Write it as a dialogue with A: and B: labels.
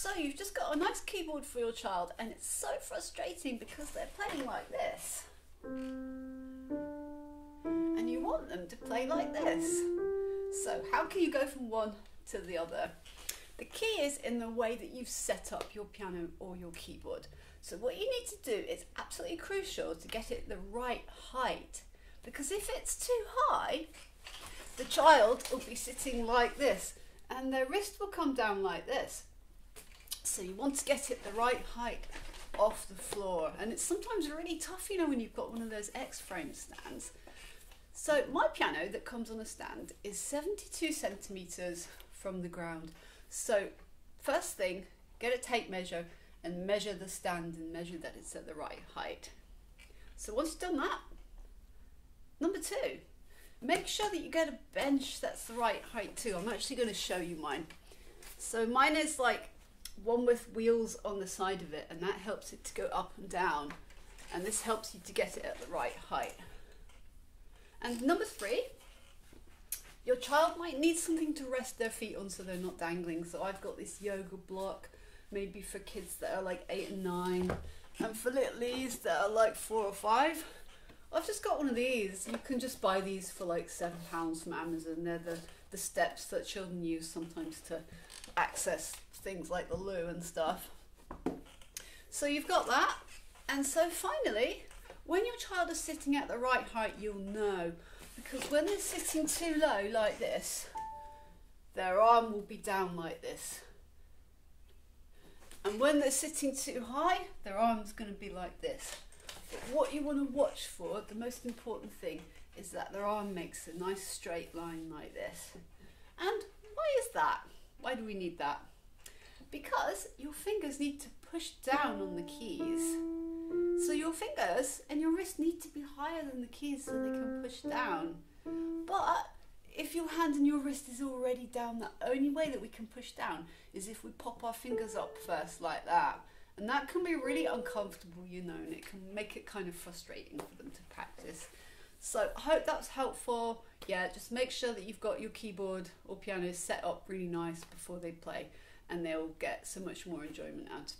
A: So you've just got a nice keyboard for your child and it's so frustrating because they're playing like this. And you want them to play like this. So how can you go from one to the other? The key is in the way that you've set up your piano or your keyboard. So what you need to do is absolutely crucial to get it the right height because if it's too high, the child will be sitting like this and their wrist will come down like this. So you want to get it the right height off the floor and it's sometimes really tough you know when you've got one of those X-frame stands. So my piano that comes on a stand is 72 centimeters from the ground. So first thing, get a tape measure and measure the stand and measure that it's at the right height. So once you've done that, number two, make sure that you get a bench that's the right height too. I'm actually going to show you mine. So mine is like one with wheels on the side of it and that helps it to go up and down and this helps you to get it at the right height. And number three, your child might need something to rest their feet on so they're not dangling. So I've got this yoga block, maybe for kids that are like eight and nine, and for littlies that are like four or five. I've just got one of these. You can just buy these for like seven pounds from Amazon. They're the, the steps that children use sometimes to access things like the loo and stuff. So you've got that. And so finally, when your child is sitting at the right height, you'll know because when they're sitting too low like this, their arm will be down like this. And when they're sitting too high, their arm's going to be like this. What you want to watch for, the most important thing, is that their arm makes a nice straight line like this. And why is that? Why do we need that? Because your fingers need to push down on the keys. So your fingers and your wrist need to be higher than the keys so they can push down. But if your hand and your wrist is already down, the only way that we can push down is if we pop our fingers up first like that. And that can be really uncomfortable, you know, and it can make it kind of frustrating for them to practice. So I hope that's helpful. Yeah, just make sure that you've got your keyboard or piano set up really nice before they play and they'll get so much more enjoyment out of it.